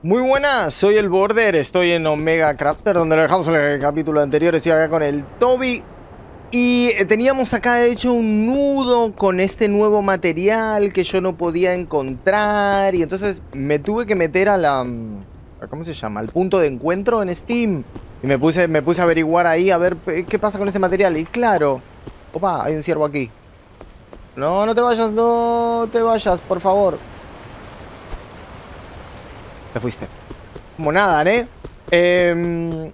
Muy buenas, soy el Border, estoy en Omega Crafter, donde lo dejamos en el capítulo anterior, estoy acá con el Toby. Y eh, teníamos acá hecho un nudo con este nuevo material que yo no podía encontrar. Y entonces me tuve que meter a la... mm, ¿Cómo se llama? Al punto de encuentro en Steam. Y me puse, me puse a averiguar ahí a ver eh, qué pasa con este material. Y claro... Opa, hay un ciervo aquí. No, no te vayas, no te vayas, por favor. Te fuiste. Como nada, ¿eh? Em,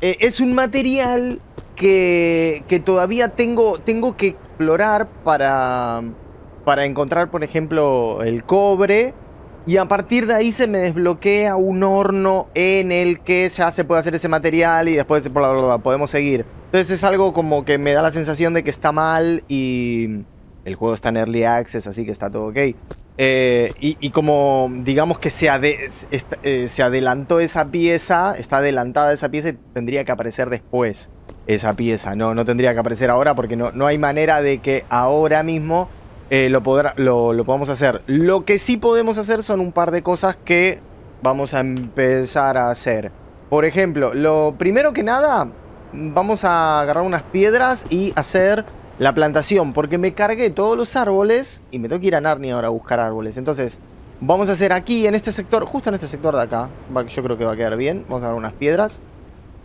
eh, es un material que, que todavía tengo, tengo que explorar para, para encontrar, por ejemplo, el cobre. Y a partir de ahí se me desbloquea un horno en el que ya se puede hacer ese material y después bla, bla, podemos seguir. Entonces es algo como que me da la sensación de que está mal y el juego está en Early Access, así que está todo ok. Eh, y, como digamos que eh, se adelantó esa pieza, está adelantada esa pieza y tendría que aparecer después esa pieza. No, no tendría que aparecer ahora porque no, no hay manera de que ahora mismo eh, lo, lo podamos hacer. Lo que sí podemos hacer son un par de cosas que vamos a empezar a hacer. Por ejemplo, lo primero que nada, vamos a agarrar unas piedras y hacer la plantación, porque me cargué todos los árboles y me tengo que ir a Narnia ahora a buscar árboles. Entonces, vamos a hacer aquí, en este sector, justo en este sector de acá, va- yo creo que va a quedar bien. Vamos a agarrar unas piedras.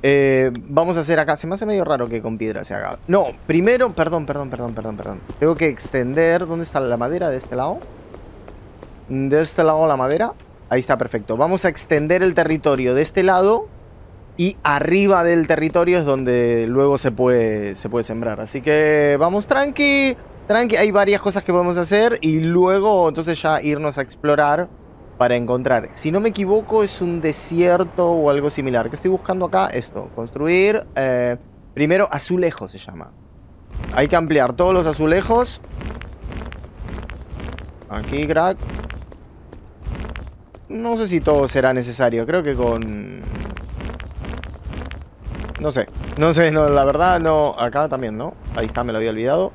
Eh, vamos a hacer acá, se me hace medio raro que con piedra se haga. No, primero, perdón, perdón, perdón, perdón, perdón. Tengo que extender, ¿dónde está la madera de este lado? De este lado la madera. Ahí está, perfecto. Vamos a extender el territorio de este lado y arriba del territorio es donde luego se puede, se puede sembrar. Así que vamos tranqui, tranqui. Hay varias cosas que podemos hacer y luego entonces ya irnos a explorar para encontrar. Si no me equivoco es un desierto o algo similar. ¿Qué estoy buscando acá? Esto, construir... eh, primero azulejo se llama. Hay que ampliar todos los azulejos. Aquí, crack. No sé si todo será necesario. Creo que con... No sé. No sé, no, la verdad no... Acá también, ¿no? Ahí está, me lo había olvidado.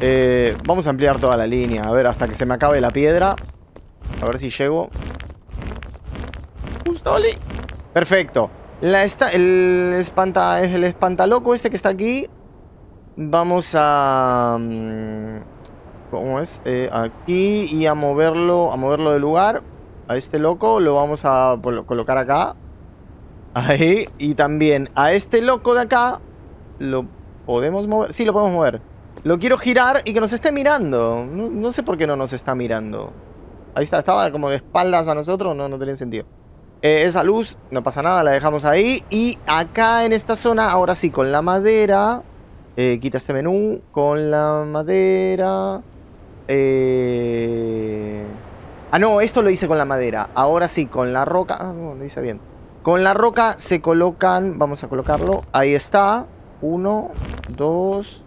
Eh, vamos a ampliar toda la línea. A ver, hasta que se me acabe la piedra. A ver si llego. Justoli. Perfecto. La esta, el, espanta, el espantaloco este que está aquí. Vamos a... mm, ¿Cómo es? Eh, aquí y a moverlo, a moverlo de lugar. A este loco lo vamos a colocar acá. Ahí. Y también a este loco de acá. ¿Lo podemos mover? Sí, lo podemos mover. Lo quiero girar y que nos esté mirando. No, sé por qué no nos está mirando. Ahí está, estaba como de espaldas a nosotros. No, no tenía sentido. Eh, esa luz, no pasa nada, la dejamos ahí. Y acá en esta zona, ahora sí, con la madera. eh, quita este menú. Con la madera. Eh... Ah, no, esto lo hice con la madera. Ahora sí, con la roca. Ah, no, lo hice bien. Con la roca se colocan. Vamos a colocarlo. Ahí está. Uno, dos.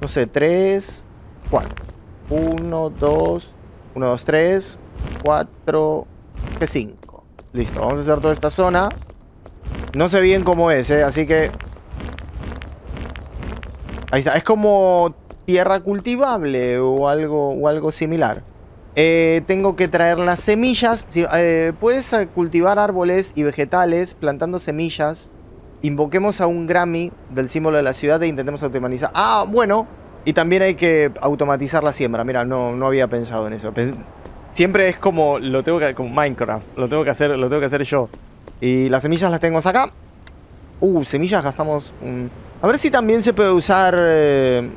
No sé, tres, cuatro. Uno, dos. Uno, dos, tres. Cuatro. Cinco. Listo, vamos a hacer toda esta zona. No sé bien cómo es, ¿eh? Así que... Ahí está. Es como tierra cultivable o algo, o algo similar. Eh, tengo que traer las semillas. Eh, puedes eh, cultivar árboles y vegetales plantando semillas. Invoquemos a un Grammy del símbolo de la ciudad e intentemos automatizar. Ah, bueno. Y también hay que automatizar la siembra. Mira, no, no había pensado en eso. Siempre es como lo tengo que como Minecraft. Lo tengo que hacer, lo tengo que hacer yo. Y las semillas las tengo acá. Uh, semillas gastamos. A ver si también se puede usar... eh,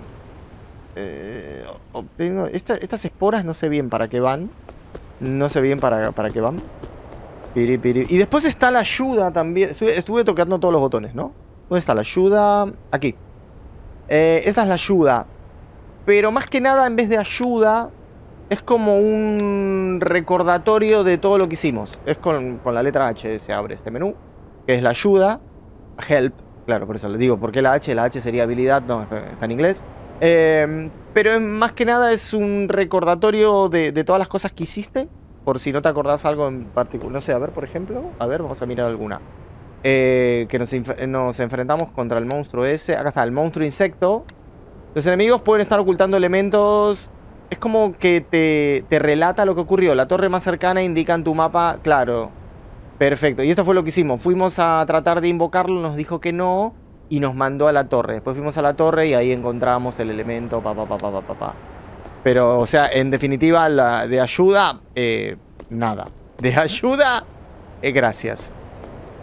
esta- estas esporas no sé bien para qué van. No sé bien para, para qué van. Piri. Y después está la ayuda también. Estuve, tocando todos los botones, ¿no? ¿Dónde está la ayuda? Aquí. Eh, esta es la ayuda. Pero más que nada, en vez de ayuda, es como un recordatorio de todo lo que hicimos. Es con, con la letra H se abre este menú, que es la ayuda. Help. Claro, por eso le digo, ¿por qué la H? La H sería habilidad, no, está en inglés. Eh, pero más que nada es un recordatorio de, todas las cosas que hiciste. Por si no te acordás algo en particular. No sé, a ver, por ejemplo. A ver, vamos a mirar alguna. Eh, que nos, nos enfrentamos contra el monstruo ese. Acá está, el monstruo insecto. Los enemigos pueden estar ocultando elementos. Es como que te, te relata lo que ocurrió. La torre más cercana indica en tu mapa, claro, Perfecto. Y esto fue lo que hicimos. Fuimos a tratar de invocarlo, nos dijo que no y nos mandó a la torre. Después fuimos a la torre y ahí encontramos el elemento, pa, pa, pa, pa, pa, pa. Pero, o sea, en definitiva, la de ayuda, eh, nada. De ayuda, eh, gracias.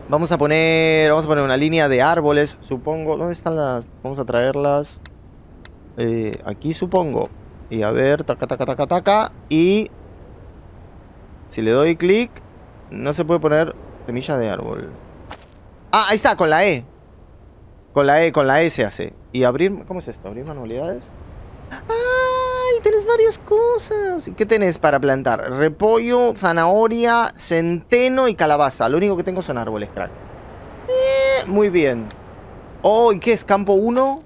Vamos a poner, vamos a poner una línea de árboles, supongo. ¿Dónde están las? Vamos a traerlas. Eh, aquí supongo. Y a ver, taca, taca, taca, taca. Y si le doy clic, no se puede poner semilla de árbol. Ah, ahí está, con la E. Con la E, con la E se hace. Y abrir... ¿Cómo es esto? ¿Abrir manualidades? ¡Ay! Tienes varias cosas. ¿Y qué tenés para plantar? Repollo, zanahoria, centeno y calabaza. Lo único que tengo son árboles, crack. Eh, muy bien. Oh, ¿y qué es? ¿Campo 1?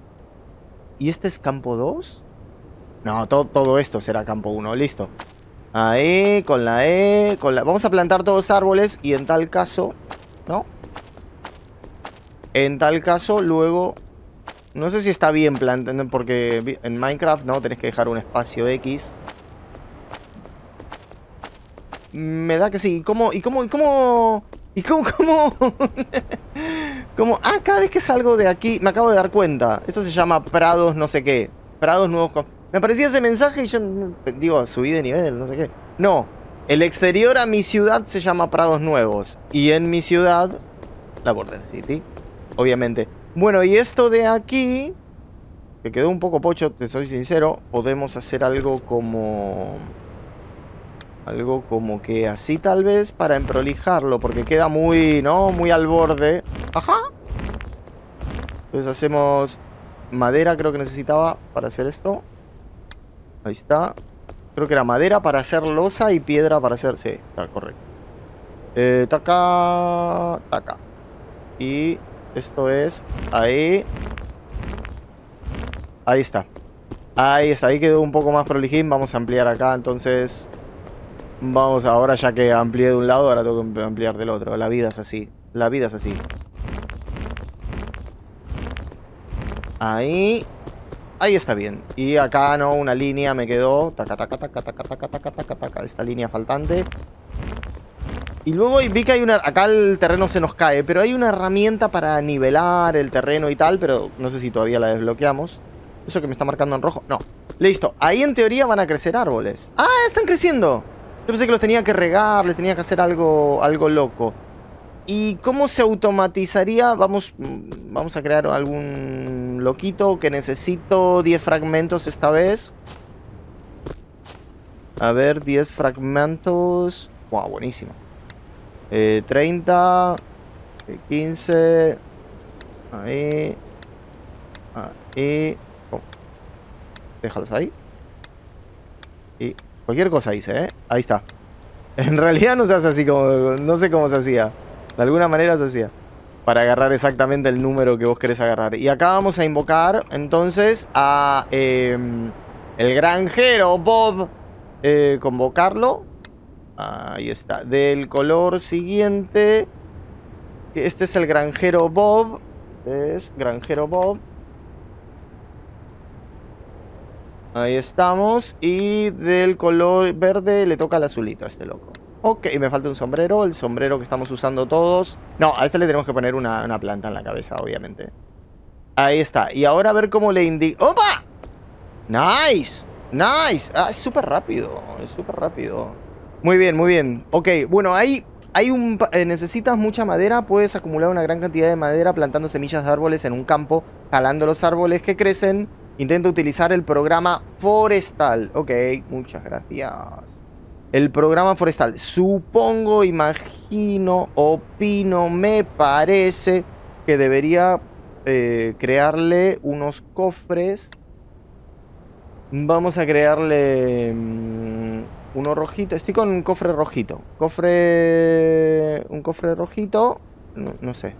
¿Y este es campo 2? No, todo, esto será campo 1. Listo. Ahí, con la E, con la... Vamos a plantar todos árboles y en tal caso... ¿No? En tal caso, luego... No sé si está bien plantando, porque en Minecraft, ¿no? Tenés que dejar un espacio X. Me da que sí. ¿Y cómo? ¿Y cómo? ¿Y cómo? ¿Y cómo? ¿Cómo? ¿Cómo? Ah, cada vez que salgo de aquí, me acabo de dar cuenta. Esto se llama Prados no sé qué. Prados nuevos... Me aparecía ese mensaje y yo digo, subí de nivel, no sé qué. No, el exterior a mi ciudad se llama Prados Nuevos. Y en mi ciudad, la Border City, obviamente. Bueno, y esto de aquí, que quedó un poco pocho, te soy sincero, podemos hacer algo como... Algo como que así tal vez para emprolijarlo, porque queda muy, ¿no? Muy al borde. Ajá. Entonces hacemos madera, creo que necesitaba para hacer esto. Ahí está. Creo que era madera para hacer losa y piedra para hacer... Sí, está correcto. Eh, taca... Taca. Y esto es... Ahí. Ahí está. Ahí está. Ahí quedó un poco más prolijín. Vamos a ampliar acá, entonces... Vamos, ahora ya que amplié de un lado, ahora tengo que ampliar del otro. La vida es así. La vida es así. Ahí. Ahí está bien. Y acá no, una línea me quedó. Taca, taca, taca, taca, taca, taca, taca, taca. Esta línea faltante. Y luego vi que hay una... Acá el terreno se nos cae, pero hay una herramienta para nivelar el terreno y tal, pero no sé si todavía la desbloqueamos. Eso que me está marcando en rojo. No. Listo. Ahí en teoría van a crecer árboles. ¡Ah! Están creciendo. Yo pensé que los tenía que regar, les tenía que hacer algo, algo loco. ¿Y cómo se automatizaría? Vamos, mm, vamos a crear algún loquito que necesito 10 fragmentos esta vez. A ver, 10 fragmentos. Wow, buenísimo. Eh, 30, 15. Ahí. Ahí. Oh. Déjalos ahí. Y cualquier cosa hice, ¿eh? Ahí está. En realidad no se hace así como... No sé cómo se hacía. De alguna manera se hacía. Para agarrar exactamente el número que vos querés agarrar. Y acá vamos a invocar entonces a em, el granjero Bob. Eh, convocarlo. Ahí está. Del color siguiente. Este es el granjero Bob. Es granjero Bob. Ahí estamos. Y del color verde le toca el azulito a este loco. Ok, me falta un sombrero, el sombrero que estamos usando todos. No, a este le tenemos que poner una, planta en la cabeza, obviamente. Ahí está. Y ahora a ver cómo le indica... ¡Opa! ¡Nice! ¡Nice! Ah, es súper rápido, es súper rápido. Muy bien, muy bien. Ok, bueno, hay un... Eh, necesitas mucha madera, puedes acumular una gran cantidad de madera plantando semillas de árboles en un campo, jalando los árboles que crecen. Intenta utilizar el programa forestal. Ok, muchas gracias. El programa forestal. Supongo, imagino, opino, me parece que debería eh, crearle unos cofres. Vamos a crearle mm, uno rojito. Estoy con un cofre rojito. Cofre... Un cofre rojito. No, sé.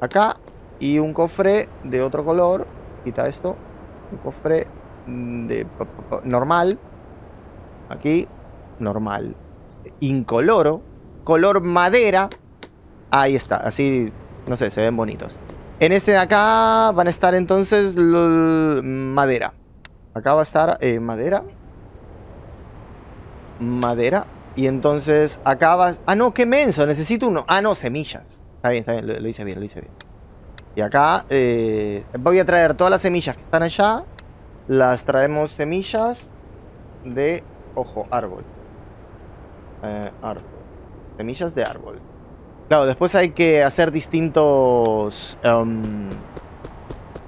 Acá. Y un cofre de otro color. Quita esto. Un cofre de normal. Aquí normal. Incoloro, color madera. Ahí está, así, no sé, se ven bonitos. En este de acá van a estar entonces madera. Acá va a estar eh, madera. Madera. Y entonces acá vas... Ah, no, qué menso. Necesito uno. Ah, no, semillas. Está bien, está bien. Lo, hice bien, lo hice bien. Y acá eh, voy a traer todas las semillas que están allá. Las traemos semillas de... Ojo, árbol. Eh, árbol. Semillas de árbol. Claro, después hay que hacer distintos... Um,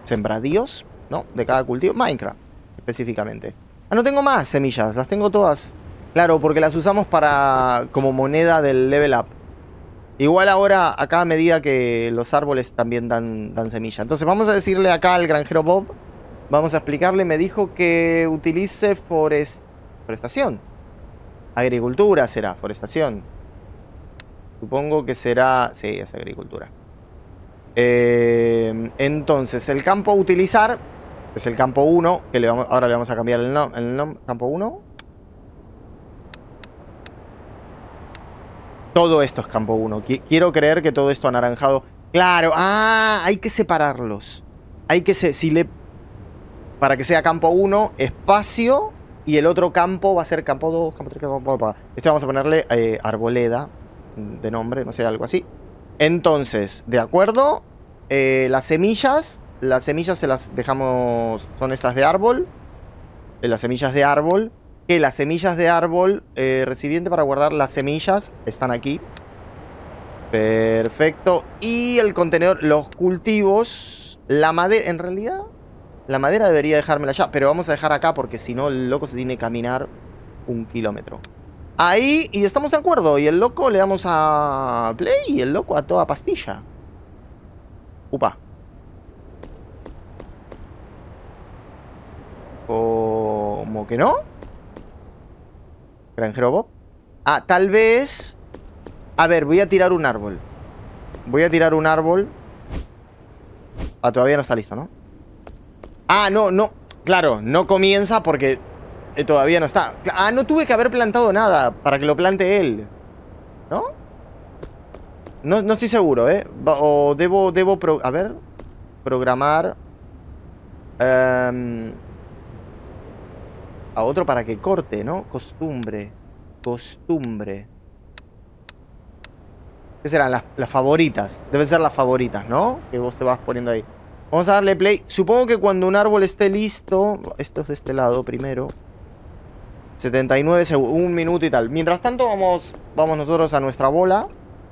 sembradíos, ¿no? De cada cultivo. Minecraft, específicamente. Ah, no tengo más semillas. Las tengo todas Claro, porque las usamos para como moneda del level up. Igual ahora, a medida que los árboles también dan, dan semilla. Entonces vamos a decirle acá al granjero Bob, vamos a explicarle, me dijo que utilice forestación. Agricultura será, forestación. Supongo que será... Sí, es agricultura. Eh, entonces, el campo a utilizar es el campo 1, que ahora le vamos a cambiar el nombre. Campo 1. Todo esto es campo 1. Quiero creer que todo esto anaranjado... Claro, ah, hay que separarlos. Hay que... Se si le... Para que sea campo 1, espacio. Y el otro campo va a ser campo 2, campo 3, campo 4. Este vamos a ponerle eh, arboleda de nombre, no sé, algo así. Entonces, de acuerdo. Eh, las semillas. Las semillas se las dejamos... Son estas de árbol. Eh, las semillas de árbol que las semillas de árbol eh, recipiente para guardar las semillas están aquí. Perfecto. Y el contenedor, los cultivos, la madera, en realidad, la madera debería dejármela ya, pero vamos a dejar acá porque si no el loco se tiene que caminar un kilómetro. Ahí, y estamos de acuerdo, y el loco le damos a play y el loco a toda pastilla. Upa. ¿Cómo que no? Granjero Bob. Ah, tal vez... A ver, voy a tirar un árbol. Voy a tirar un árbol. Ah, todavía no está listo, ¿no? Ah, no, no. Claro, no comienza porque eh, todavía no está. Ah, no tuve que haber plantado nada para que lo plante él. ¿No? No, no estoy seguro, ¿eh? O debo, debo, a ver, programar eh, a otro para que corte, ¿no? Costumbre. Costumbre. ¿Qué serán? Las, favoritas. Deben ser las favoritas, ¿no? Que vos te vas poniendo ahí. Vamos a darle play. Supongo que cuando un árbol esté listo... Esto es de este lado primero. 79 segundos, un minuto y tal. Mientras tanto vamos, vamos nosotros a nuestra bola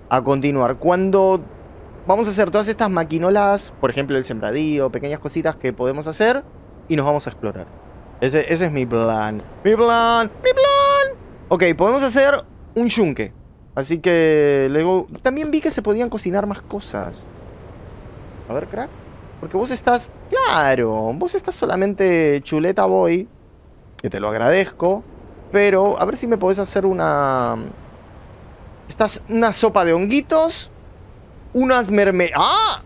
a continuar. Cuando vamos a hacer todas estas maquinolas, por ejemplo el sembradío, pequeñas cositas que podemos hacer y nos vamos a explorar. Ese, es mi plan. Mi plan. Mi plan. Ok, podemos hacer un yunque. Así que luego... También vi que se podían cocinar más cosas. A ver, crack. Porque vos estás... Claro, vos estás solamente chuleta boy. Que te lo agradezco. Pero a ver si me podés hacer una... Estás una sopa de honguitos. Unas merme... ¡Ah!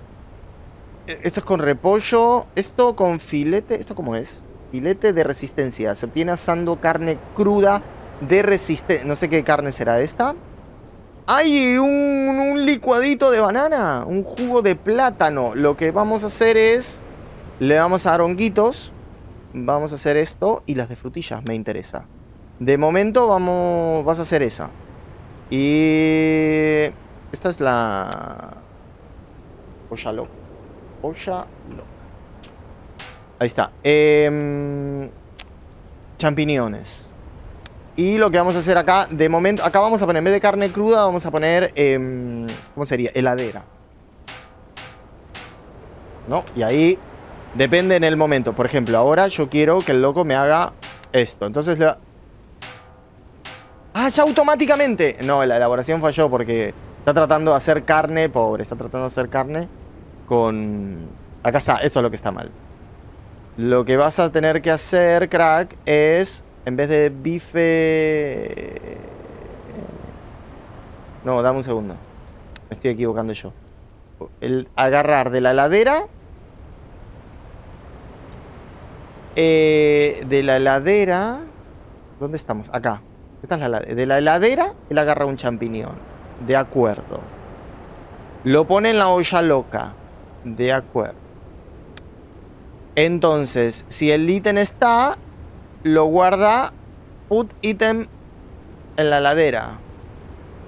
E, esto es con repollo. Esto con filete. ¿Esto cómo es? Filete de resistencia. Se obtiene asando carne cruda de resistencia. No sé qué carne será esta. ¡Hay un, licuadito de banana! Un jugo de plátano. Lo que vamos a hacer es... Le vamos a dar. Vamos a hacer esto. Y las de frutillas me interesa. De momento vamos... Vas a hacer esa. Y... Esta es la... Olla loca. Ahí está. Em, champiñones. Y lo que vamos a hacer acá, de momento, acá vamos a poner, en vez de carne cruda, vamos a poner, em, ¿cómo sería? Heladera. ¿No? Y ahí depende en el momento. Por ejemplo, ahora yo quiero que el loco me haga esto. Entonces le... ¡Ah, ya automáticamente! No, la elaboración falló porque está tratando de hacer carne, pobre, está tratando de hacer carne con... Acá está, eso es lo que está mal. Lo que vas a tener que hacer, crack, es en vez de bife... No, dame un segundo. Me estoy equivocando yo. El agarrar de la heladera. Eh, de la heladera. ¿Dónde estamos? Acá. Esta es la heladera. De la heladera, él agarra un champiñón. De acuerdo. Lo pone en la olla loca. De acuerdo. Entonces, si el ítem está, lo guarda put item en la heladera.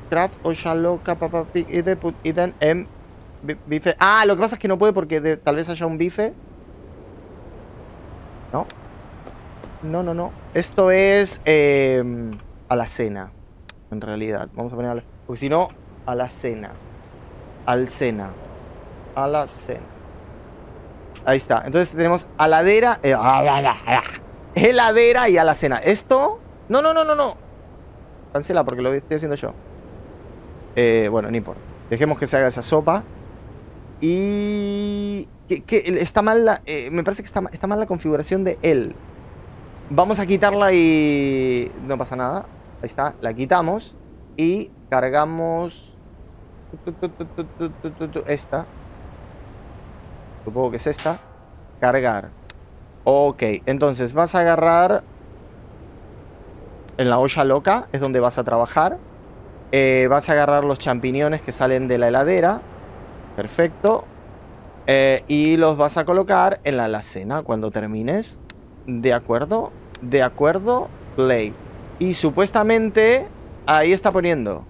Craft o papa pig eater, put eaten en bife. Ah, lo que pasa es que no puede porque tal vez haya un bife. No. No, no, no. Esto es eh, a la cena, en realidad. Vamos a poner Porque si no, a la cena. Al cena. A la cena. Ahí está. Entonces tenemos aladera. Eh, heladera y a la cena. Esto. No, no, no, no, no. Cancela porque lo estoy haciendo yo. Eh, bueno, no importa. Dejemos que se haga esa sopa. Y... Que, está mal la, eh, me parece que está mal la configuración de él. Vamos a quitarla y... No pasa nada. Ahí está. La quitamos. Y cargamos... Esta. Supongo que es esta. Cargar. Ok. Entonces vas a agarrar... En la olla loca. Es donde vas a trabajar. Eh, vas a agarrar los champiñones que salen de la heladera. Perfecto. Eh, y los vas a colocar en la alacena cuando termines. ¿De acuerdo? De acuerdo. Play. Y supuestamente ahí está poniendo.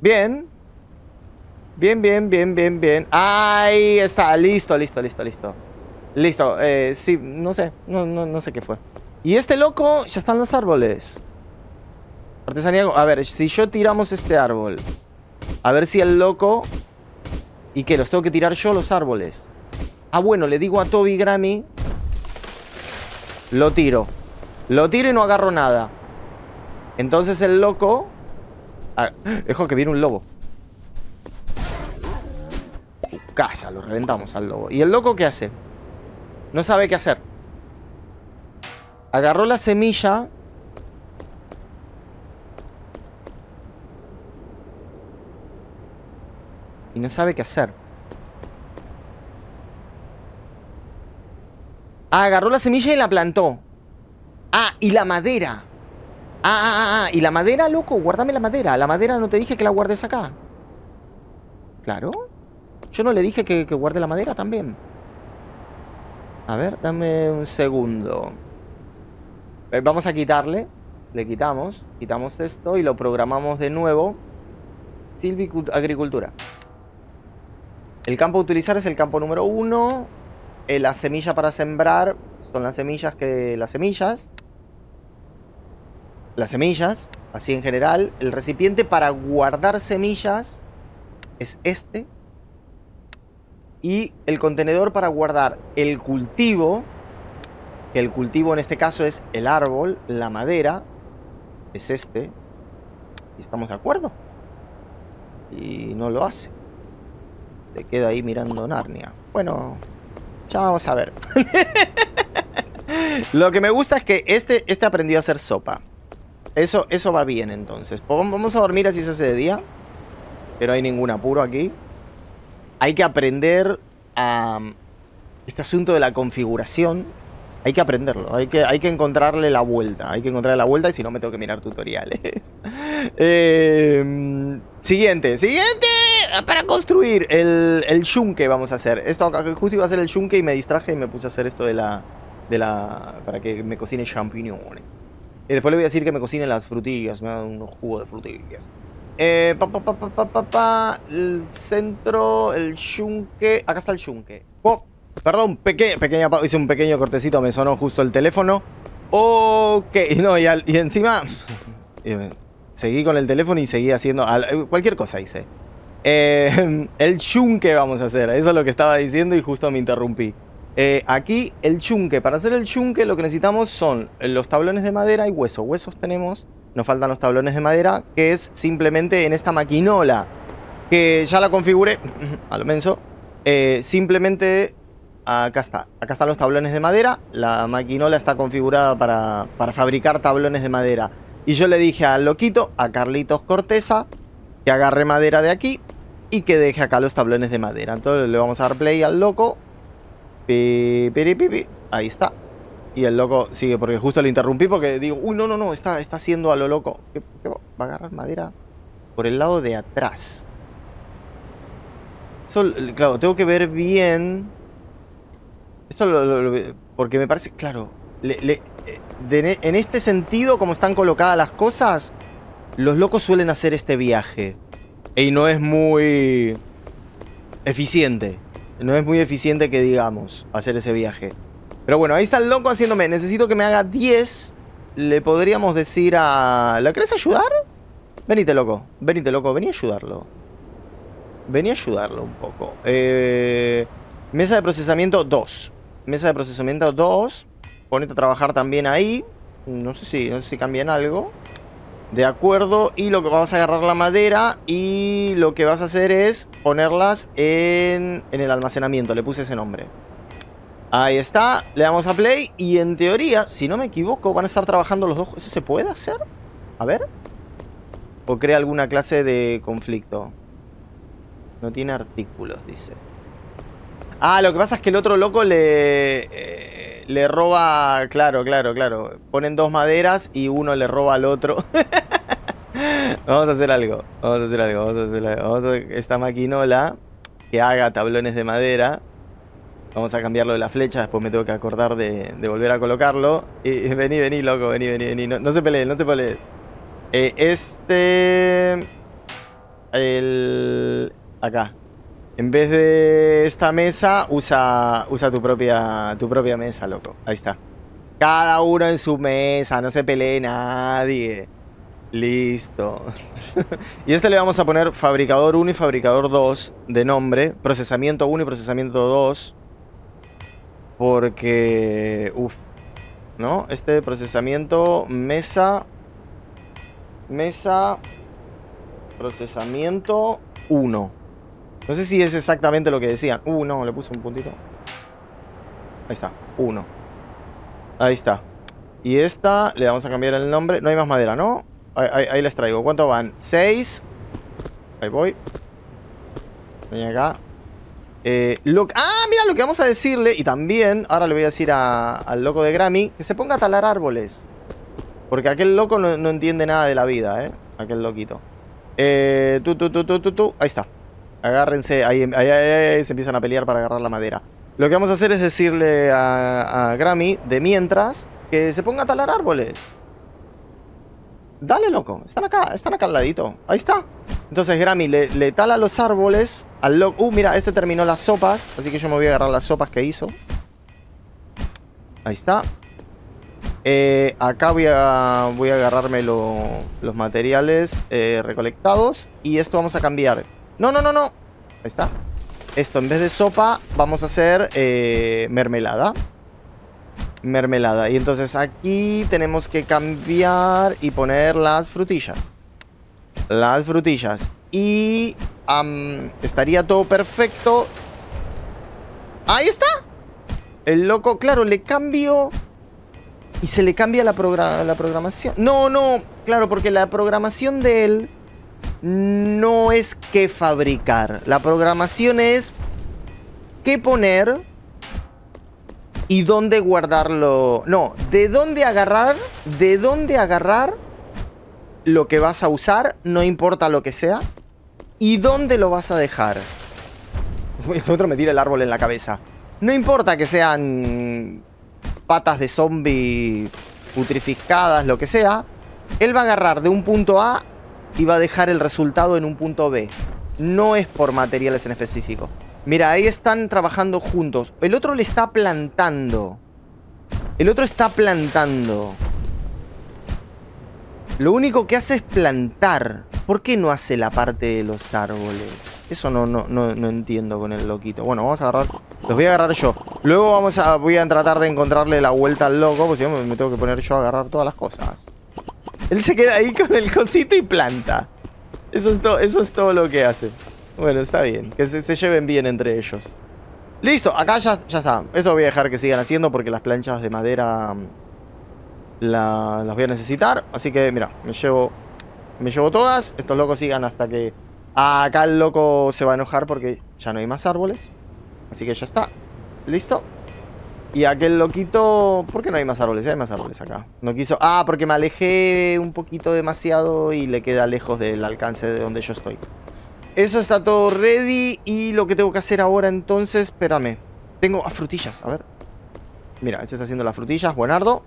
Bien. Bien, bien, bien, bien, bien. Ahí está. Listo, listo, listo, listo. Listo. Eh, sí, no sé. No, no, no sé qué fue. Y este loco, ya están los árboles. Artesanía... A ver, si yo tiramos este árbol. A ver si el loco... ¿Y qué? ¿Los tengo que tirar yo los árboles? Ah, bueno, le digo a Toby Grammy... Lo tiro. Lo tiro y no agarro nada. Entonces el loco... Ah, dejo que viene un lobo. Casa, lo reventamos al lobo. ¿Y el loco qué hace? No sabe qué hacer. Agarró la semilla y no sabe qué hacer. Ah, agarró la semilla y la plantó. Ah, y la madera. Ah, ah, ah, ah, y la madera, loco, guárdame la madera. La madera no te dije que la guardes acá. Claro. Yo no le dije que, guarde la madera también. A ver, dame un segundo. Eh, vamos a quitarle. Le quitamos. Quitamos esto y lo programamos de nuevo. Silvicultura. El campo a utilizar es el campo número uno. Eh, la semilla para sembrar son las semillas que... Las semillas. Las semillas, así en general. El recipiente para guardar semillas es este. Y el contenedor para guardar el cultivo. El cultivo en este caso es el árbol, la madera. Es este. Y estamos de acuerdo. Y no lo hace. Se queda ahí mirando Narnia. Bueno, ya vamos a ver. Lo que me gusta es que este, este aprendió a hacer sopa. Eso, eso va bien entonces. Vamos a dormir así se hace de día. Pero hay ningún apuro aquí. Hay que aprender a... Este asunto de la configuración. Hay que aprenderlo. Hay que, hay que encontrarle la vuelta. Hay que encontrarle la vuelta y si no me tengo que mirar tutoriales. eh, siguiente. Siguiente. Ah, para construir el, el yunque vamos a hacer. Esto justo iba a ser el yunque y me distraje y me puse a hacer esto de la... De la para que me cocine champiñones. Y después le voy a decir que me cocine las frutillas. Me da unos jugos de frutillas. Eh, pa, pa, el centro, el yunque. Acá está el yunque. Oh, perdón, peque, pequeña hice un pequeño cortecito, me sonó justo el teléfono. Ok, no, y, y encima. seguí con el teléfono y seguí haciendo. Cualquier cosa hice. Eh, el yunque vamos a hacer. Eso es lo que estaba diciendo y justo me interrumpí. Eh, aquí el yunque. Para hacer el yunque lo que necesitamos son los tablones de madera y huesos. Huesos tenemos. Nos faltan los tablones de madera. Que es simplemente en esta maquinola. Que ya la configuré. a lo. Eh, simplemente... Acá está. Acá están los tablones de madera. La maquinola está configurada para, para fabricar tablones de madera. Y yo le dije al loquito, a Carlitos Corteza, que agarre madera de aquí y que deje acá los tablones de madera. Entonces le vamos a dar play al loco. Pi, Ahí está. Y el loco sigue, porque justo le interrumpí porque digo, uy, no, no, no, está, está haciendo a lo loco. va a agarrar madera por el lado de atrás. Eso, claro, tengo que ver bien. Esto lo, porque me parece, claro, en este sentido, como están colocadas las cosas, los locos suelen hacer este viaje. Y no es muy eficiente. No es muy eficiente que digamos hacer ese viaje. Pero bueno, ahí está el loco haciéndome. Necesito que me haga 10. Le podríamos decir a... ¿La querés ayudar? Venite, loco. Venite, loco. Vení ayudarlo. Vení a ayudarlo un poco. Eh, mesa de procesamiento 2. Mesa de procesamiento 2. Ponete a trabajar también ahí. No sé si, no sé si cambian algo. De acuerdo, y lo que vas a agarrar la madera y lo que vas a hacer es ponerlas en, en el almacenamiento. Le puse ese nombre. Ahí está, le damos a play y en teoría, si no me equivoco, van a estar trabajando los dos. ¿Eso se puede hacer? A ver. ¿O crea alguna clase de conflicto? No tiene artículos, dice. Ah, lo que pasa es que el otro loco le... Eh, le roba, claro, claro, claro. Ponen dos maderas y uno le roba al otro. vamos a hacer algo. Vamos a hacer algo. Vamos a hacer algo. Vamos a esta maquinola que haga tablones de madera. Vamos a cambiarlo de la flecha. Después me tengo que acordar de, volver a colocarlo. Y, vení, vení, loco. Vení, vení, vení. No, se peleen, no se peleen. Eh, este... El... Acá. En vez de esta mesa, usa, usa tu, propia, tu propia mesa, loco. Ahí está. Cada uno en su mesa, no se pelee nadie. Listo. y este le vamos a poner fabricador 1 y fabricador 2 de nombre. Procesamiento 1 y procesamiento 2. Porque... Uf. ¿No? Este procesamiento, mesa... Mesa... Procesamiento 1. No sé si es exactamente lo que decían. Uh, no, le puse un puntito. Ahí está, uno. Ahí está. Y esta, le vamos a cambiar el nombre. No hay más madera, ¿no? Ahí, les traigo. ¿Cuánto van? Seis. Ahí voy. Ven acá. Eh, ah, lo que vamos a decirle. Y también, ahora le voy a decir al loco de Grammy que se ponga a talar árboles. Porque aquel loco no, entiende nada de la vida, ¿eh? Aquel loquito. Eh, tú, tú, tú, tú, tú, tú. Ahí está. Agárrense, ahí, ahí, se empiezan a pelear para agarrar la madera. Lo que vamos a hacer es decirle a, Grammy, de mientras, que se ponga a talar árboles. Dale, loco. Están acá, están acá al ladito. Ahí está. Entonces Grammy le, tala los árboles al loco. Uh, mira, este terminó las sopas. Así que yo me voy a agarrar las sopas que hizo. Ahí está. Eh, acá voy a, voy a agarrarme los materiales eh, recolectados. Y esto vamos a cambiar. No, no, no, no. Ahí está. Esto en vez de sopa vamos a hacer eh, mermelada. Mermelada. Y entonces aquí tenemos que cambiar y poner las frutillas. Las frutillas. Y estaría todo perfecto. Ahí está. El loco, claro, le cambio... Y se le cambia la, la programación. No, no, claro, porque la programación de él no es qué fabricar. La programación es qué poner y dónde guardarlo. No, de dónde agarrar, de dónde agarrar lo que vas a usar, no importa lo que sea, y dónde lo vas a dejar. Otro me tira el árbol en la cabeza. No importa que sean patas de zombie putrificadas, lo que sea. Él va a agarrar de un punto A y va a dejar el resultado en un punto B. No es por materiales en específico. Mira, ahí están trabajando juntos. El otro le está plantando. El otro está plantando. Lo único que hace es plantar. ¿Por qué no hace la parte de los árboles? Eso no, no, no, no entiendo con el loquito. Bueno, vamos a agarrar... Los voy a agarrar yo. Luego vamos a, voy a tratar de encontrarle la vuelta al loco. Porque si no me tengo que poner yo a agarrar todas las cosas. Él se queda ahí con el cosito y planta. Eso es, todo, eso es todo lo que hace. Bueno, está bien. Que se, lleven bien entre ellos. Listo, acá ya, ya está. Eso voy a dejar que sigan haciendo porque las planchas de madera las voy a necesitar. Así que, mira, me llevo, me llevo todas. Estos locos sigan hasta que... Acá el loco se va a enojar porque ya no hay más árboles. Así que ya está. Listo. Y aquel loquito... ¿Por qué no hay más árboles? hay más árboles acá. No quiso... Ah, porque me alejé un poquito demasiado y le queda lejos del alcance de donde yo estoy. Eso está todo ready. Y lo que tengo que hacer ahora entonces... Espérame. Tengo... Ah, frutillas. A ver. Mira, este está haciendo las frutillas, buenardo.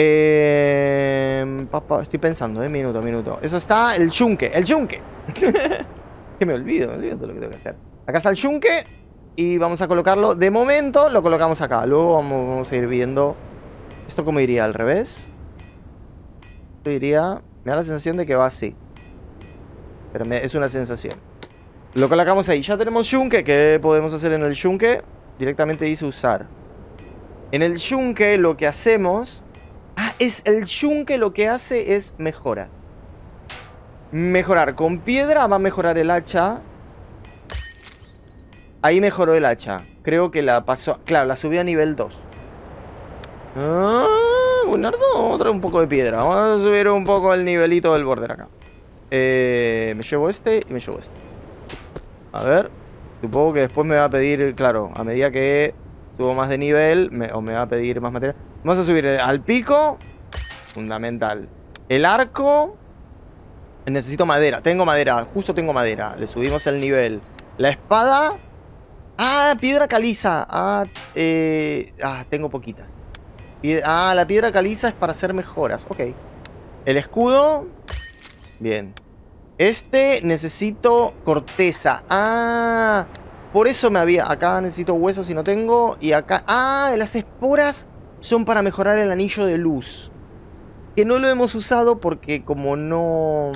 Eh, papá, estoy pensando, eh, minuto, minuto. Eso está el yunque, el yunque. que me olvido, me olvido de lo que tengo que hacer. Acá está el yunque y vamos a colocarlo. De momento lo colocamos acá. Luego vamos, a ir viendo. ¿Esto cómo iría? ¿Al revés? Esto iría... Me da la sensación de que va así. Pero es una sensación. Lo colocamos ahí. Ya tenemos yunque. ¿Qué podemos hacer en el yunque? Directamente dice usar. En el yunque lo que hacemos... Es el yunque lo que hace es mejoras. Mejorar. Con piedra va a mejorar el hacha. Ahí mejoró el hacha. Creo que la pasó... Claro, la subió a nivel 2. Ah, Buenardo, otra un poco de piedra. Vamos a subir un poco el nivelito del border acá. Eh, me llevo este y me llevo este. A ver. Supongo que después me va a pedir, claro, a medida que subo más de nivel, o me va a pedir más material. Vamos a subir al pico. Fundamental. El arco. Necesito madera. Tengo madera. Justo tengo madera. Le subimos el nivel. La espada. Ah, piedra caliza. Ah, eh, ah tengo poquita. ah, la piedra caliza es para hacer mejoras. Ok. El escudo. Bien. Este necesito corteza. Ah, por eso me había... Acá necesito huesos y no tengo. Y acá... Ah, las esporas son para mejorar el anillo de luz. Que no lo hemos usado porque como no...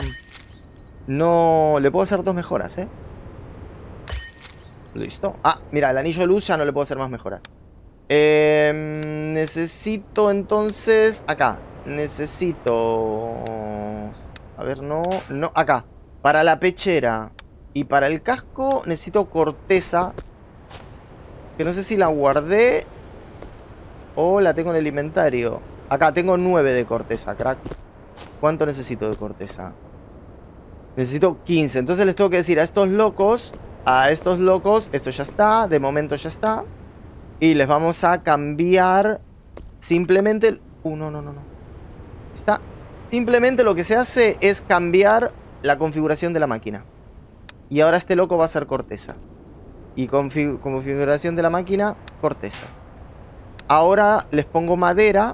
No... Le puedo hacer dos mejoras, ¿eh? Listo. Ah, mira, el anillo de luz ya no le puedo hacer más mejoras. Em, necesito entonces... Acá. Necesito... A ver, no... No, acá. Para la pechera y para el casco necesito corteza. Que no sé si la guardé o la tengo en el inventario. Acá tengo 9 de corteza, crack. ¿Cuánto necesito de corteza? Necesito 15. Entonces les tengo que decir a estos locos, a estos locos, esto ya está, de momento ya está. Y les vamos a cambiar simplemente... Uh, no, no, no, no. Está. Simplemente lo que se hace es cambiar la configuración de la máquina. Y ahora este loco va a ser corteza. Y con configuración de la máquina, corteza. Ahora les pongo madera.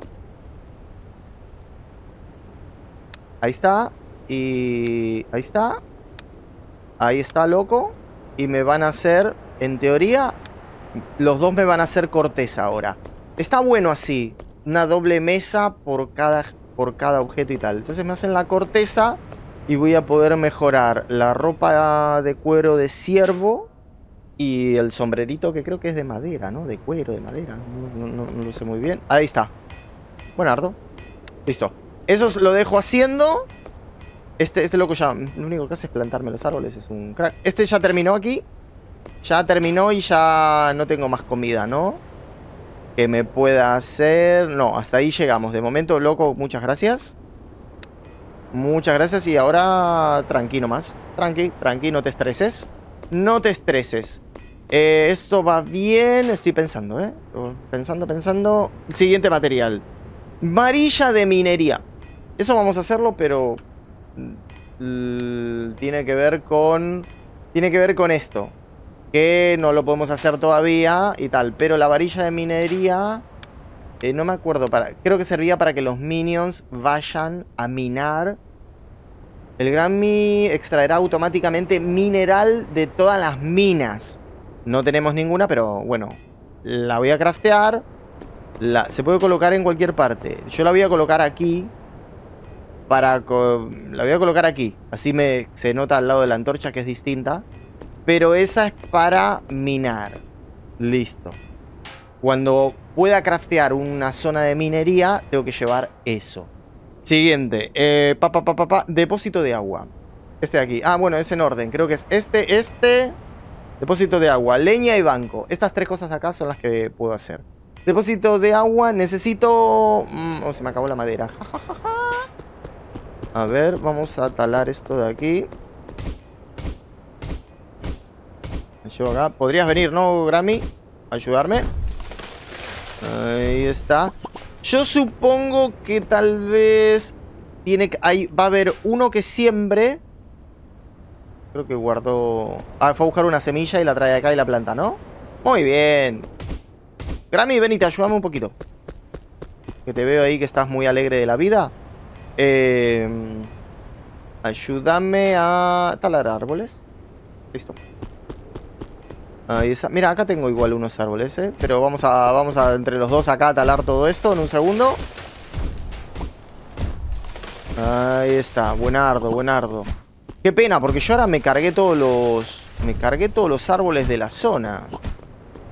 Ahí está. Y ahí está. Ahí está, loco. Y me van a hacer, en teoría, los dos me van a hacer corteza ahora. Está bueno así. Una doble mesa por cada, por cada objeto y tal. Entonces me hacen la corteza y voy a poder mejorar la ropa de cuero de ciervo y el sombrerito que creo que es de madera, ¿no? De cuero, de madera. No, lo sé muy bien. Ahí está. Buenardo. Listo. Eso lo dejo haciendo. Este, este loco ya... Lo único que hace es plantarme los árboles. Es un crack. Este ya terminó aquí. Ya terminó y ya no tengo más comida, ¿no? Que me pueda hacer... No, hasta ahí llegamos. De momento, loco, muchas gracias. Muchas gracias y ahora tranquilo más. Tranqui, tranqui, no te estreses. No te estreses. Eh, esto va bien. Estoy pensando, ¿eh? Pensando, pensando. Siguiente material. Varilla de minería. Eso vamos a hacerlo, pero... Mm, tiene que ver con... Tiene que ver con esto. Que no lo podemos hacer todavía y tal. Pero la varilla de minería... Eh, no me acuerdo para... Creo que servía para que los minions vayan a minar. El Grammy extraerá automáticamente mineral de todas las minas. No tenemos ninguna, pero bueno, la voy a craftear. La, se puede colocar en cualquier parte. Yo la voy a colocar aquí. Para... La voy a colocar aquí. Así me, se nota al lado de la antorcha que es distinta. Pero esa es para minar. Listo. Cuando pueda craftear una zona de minería, tengo que llevar eso. Siguiente. Eh, pa, pa, depósito de agua. Este de aquí. Ah, bueno, es en orden. Creo que es este, este... Depósito de agua, leña y banco. Estas tres cosas de acá son las que puedo hacer. Depósito de agua, necesito... Mm, oh, se me acabó la madera. A ver, vamos a talar esto de aquí. Me llevo acá. Podrías venir, ¿no, Grammy? Ayudarme. Ahí está. Yo supongo que tal vez... Tiene que, hay, va a haber uno que siembre Que guardó... Ah, fue a buscar una semilla y la trae acá y la planta, ¿no? Muy bien. Grammy, ven y te ayúdame un poquito. Que te veo ahí que estás muy alegre de la vida. Eh, ayúdame a talar árboles. Listo. Ahí está. Mira, acá tengo igual unos árboles, ¿eh? Pero vamos a, vamos a entre los dos acá a talar todo esto en un segundo. Ahí está, buenardo, buenardo. Qué pena, porque yo ahora me cargué todos los... Me cargué todos los árboles de la zona.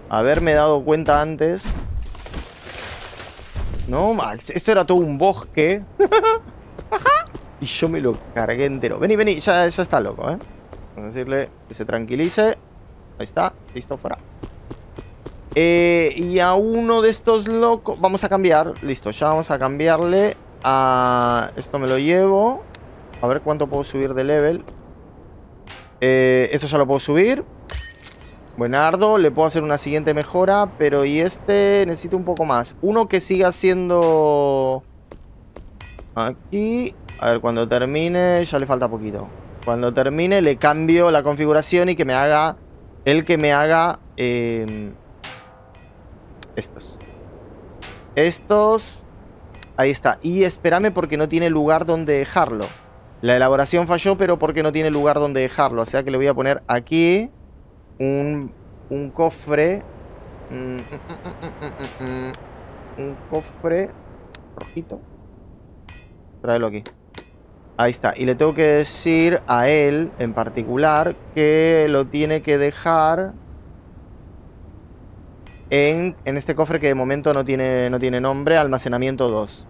Haberme dado cuenta antes. No, Max, esto era todo un bosque. y yo me lo cargué entero. Vení, vení, ya, ya está loco, ¿eh? Vamos a decirle que se tranquilice. Ahí está, listo, fuera. Eh, y a uno de estos locos... Vamos a cambiar, listo, ya vamos a cambiarle a... Esto me lo llevo. A ver cuánto puedo subir de level. Eh, esto ya lo puedo subir. Buenardo, le puedo hacer una siguiente mejora, pero y este necesito un poco más. Uno que siga siendo... Aquí... A ver, cuando termine, ya le falta poquito. Cuando termine le cambio la configuración y que me haga... El que me haga... Em, estos. Estos... Ahí está. Y espérame porque no tiene lugar donde dejarlo. La elaboración falló, pero porque no tiene lugar donde dejarlo. O sea que le voy a poner aquí un, un cofre. Mm, mm, mm, un cofre rojito. Tráelo aquí. Ahí está. Y le tengo que decir a él, en particular, que lo tiene que dejar en, en este cofre que de momento no tiene, no tiene nombre, almacenamiento 2.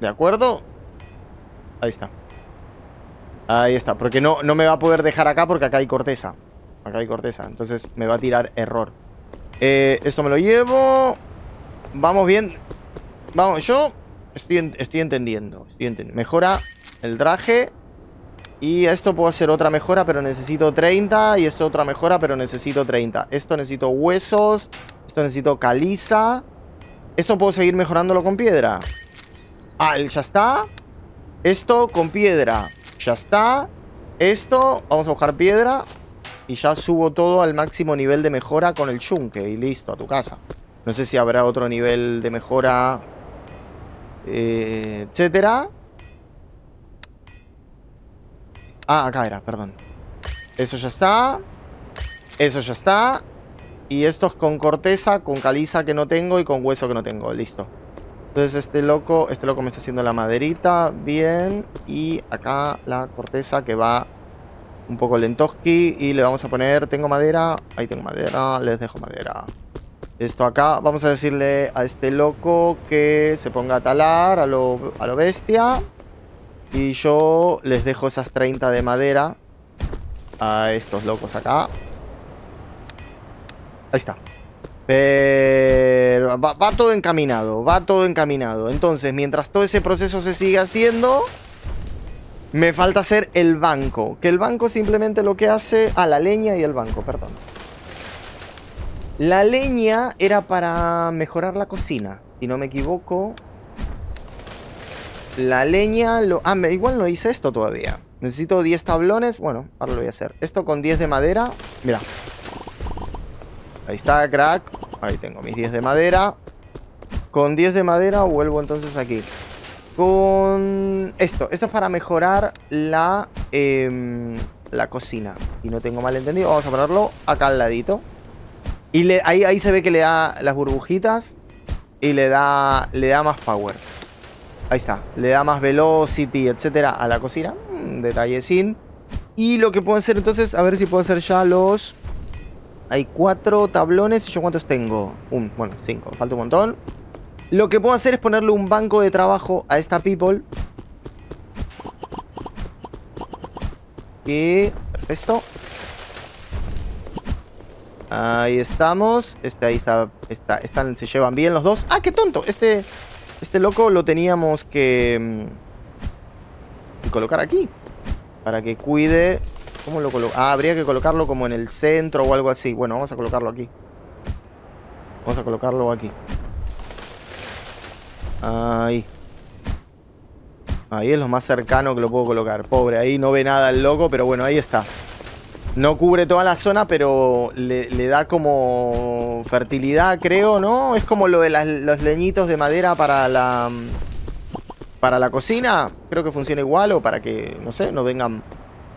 ¿De acuerdo? Ahí está. Ahí está, porque no, no me va a poder dejar acá porque acá hay corteza. Acá hay corteza, entonces me va a tirar error. Eh, esto me lo llevo. Vamos bien. Vamos, yo estoy, estoy entendiendo. Estoy entendiendo. Mejora el traje. Y esto puedo hacer otra mejora, pero necesito 30. Y esto otra mejora, pero necesito 30. Esto necesito huesos. Esto necesito caliza. Esto puedo seguir mejorándolo con piedra. Ah, ya está. Esto con piedra. Ya está. Esto, vamos a buscar piedra. Y ya subo todo al máximo nivel de mejora con el chunque. Y listo, a tu casa. No sé si habrá otro nivel de mejora. Eh, etcétera. Ah, acá era, perdón. Eso ya está. Eso ya está. Y estos con corteza, con caliza que no tengo y con hueso que no tengo. Listo. Entonces este loco, este loco me está haciendo la maderita. Bien. Y acá la corteza que va un poco lentoski. Y le vamos a poner, tengo madera. Ahí tengo madera, les dejo madera. Esto acá, vamos a decirle a este loco que se ponga a talar a lo, a lo bestia. Y yo les dejo esas 30 de madera a estos locos acá. Ahí está. Pero va, todo encaminado, va todo encaminado. Entonces, mientras todo ese proceso se sigue haciendo, me falta hacer el banco. Que el banco simplemente lo que hace... Ah, la leña y el banco, perdón. La leña era para mejorar la cocina. Si no me equivoco, la leña... Lo... Ah, igual no hice esto todavía. Necesito 10 tablones. Bueno, ahora lo voy a hacer. Esto con 10 de madera. Mira. Ahí está, crack. Ahí tengo mis 10 de madera. Con 10 de madera vuelvo entonces aquí. Con esto. Esto es para mejorar la, eh, la cocina. Y no tengo mal entendido. Vamos a ponerlo acá al ladito. Y ahí, ahí se ve que le da las burbujitas. Y le da, le da más power. Ahí está, le da más velocity, etcétera, a la cocina. Un detalle sin. Y lo que puedo hacer entonces, a ver si puedo hacer ya los... Hay cuatro tablones. ¿Y yo cuántos tengo? Un, bueno, cinco. Falta un montón. Lo que puedo hacer es ponerle un banco de trabajo a esta people. Y... Perfecto. Ahí estamos. Este ahí está, está, están, se llevan bien los dos. ¡Ah, qué tonto! Este... Este loco lo teníamos que... Mm, colocar aquí. Para que cuide... ¿Cómo lo coloco? Ah, habría que colocarlo como en el centro o algo así. Bueno, vamos a colocarlo aquí. Vamos a colocarlo aquí. Ahí. Ahí es lo más cercano que lo puedo colocar. Pobre, ahí no ve nada el loco, pero bueno, ahí está. No cubre toda la zona, pero le, da como fertilidad, creo, ¿no? Es como lo de los leñitos de madera para la... Para la cocina. Creo que funciona igual o para que, no sé, no vengan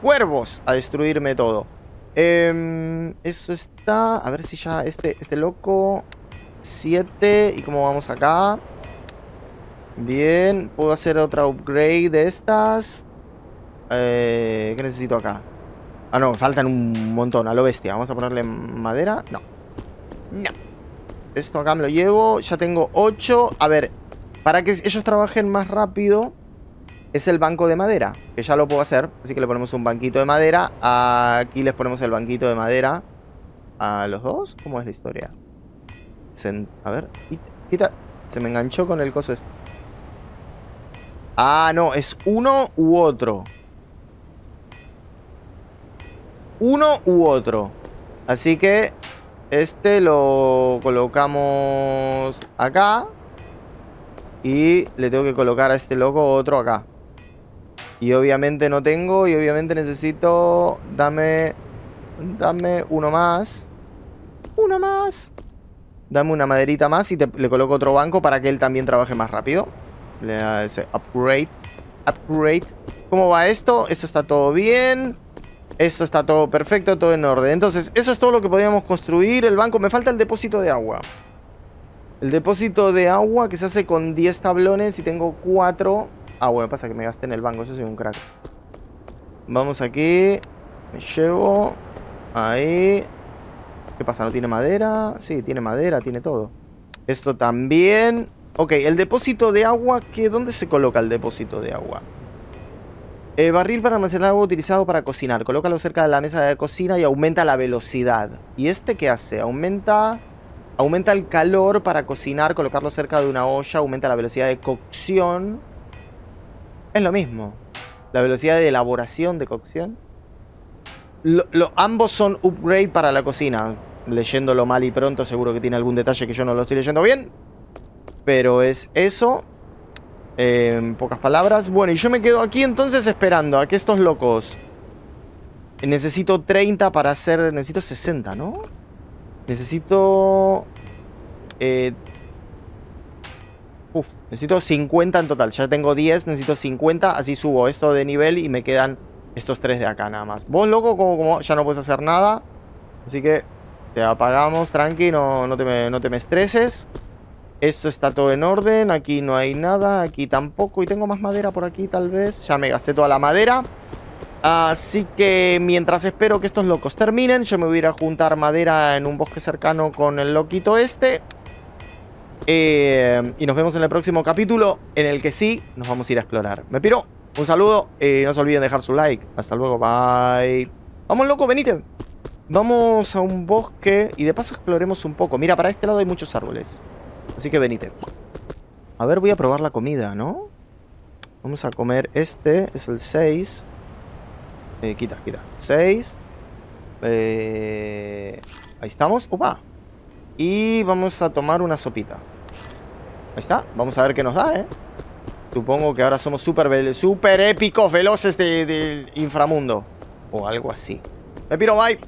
cuervos a destruirme todo. Em, eso está... A ver si ya este, este loco... 7. ¿Y cómo vamos acá? Bien. ¿Puedo hacer otra upgrade de estas? Eh, ¿Qué necesito acá? Ah, no, faltan un montón, a lo bestia. Vamos a ponerle madera. No. No. Esto acá me lo llevo. Ya tengo 8. A ver, para que ellos trabajen más rápido, es el banco de madera. Que ya lo puedo hacer. Así que le ponemos un banquito de madera. Aquí les ponemos el banquito de madera. A los dos. ¿Cómo es la historia? a ver. Quita. Se me enganchó con el coso este. Ah, no. Es uno u otro uno u otro. Así que este lo colocamos acá. Y le tengo que colocar a este loco otro acá. Y obviamente no tengo. Y obviamente necesito... Dame... Dame uno más. Uno más. Dame una maderita más y le coloco otro banco para que él también trabaje más rápido. Le da ese upgrade. Upgrade. ¿Cómo va esto? Esto está todo bien. Esto está todo perfecto, todo en orden. Entonces, eso es todo lo que podíamos construir. El banco, me falta el depósito de agua. El depósito de agua que se hace con 10 tablones y tengo 4. Ah, bueno, pasa que me gasté en el banco, eso soy un crack. Vamos aquí. Me llevo. Ahí. ¿Qué pasa? ¿No tiene madera? Sí, tiene madera, tiene todo. Esto también. Ok, el depósito de agua, ¿qué? ¿dónde se coloca el depósito de agua? Eh, barril para almacenar agua utilizado para cocinar. Colócalo cerca de la mesa de cocina y aumenta la velocidad. ¿Y este qué hace? Aumenta, aumenta el calor para cocinar. Colocarlo cerca de una olla aumenta la velocidad de cocción. Es lo mismo. La velocidad de elaboración de cocción. ambos son upgrade para la cocina. Leyéndolo mal y pronto seguro que tiene algún detalle que yo no lo estoy leyendo bien. Pero es eso en pocas palabras. Bueno, y yo me quedo aquí entonces esperando a que estos locos... Necesito 30 para hacer... Necesito 60, ¿no? Necesito... Eh, uf, necesito 50 en total. Ya tengo 10, necesito 50. Así subo esto de nivel y me quedan estos tres de acá nada más. Vos, loco, como, ya no puedes hacer nada. Así que te apagamos, tranqui, no, no, te, me, no te me estreses. Esto está todo en orden, aquí no hay nada, aquí tampoco. Y tengo más madera por aquí tal vez. Ya me gasté toda la madera. Así que mientras espero que estos locos terminen, yo me voy a ir a juntar madera en un bosque cercano con el loquito este. Eh, y nos vemos en el próximo capítulo, en el que sí nos vamos a ir a explorar. Me piro, un saludo y no se olviden dejar su like. Hasta luego, bye. Vamos, loco, venite. Vamos a un bosque y de paso exploremos un poco. Mira, para este lado hay muchos árboles. Así que venite. A ver, voy a probar la comida, ¿no? Vamos a comer este, es el 6. Eh, quita, quita. 6. Eh, ahí estamos. ¡Opa! Y vamos a tomar una sopita. Ahí está. Vamos a ver qué nos da, ¿eh? Supongo que ahora somos súper super épicos, veloces del de inframundo. O algo así. Me piro, bye.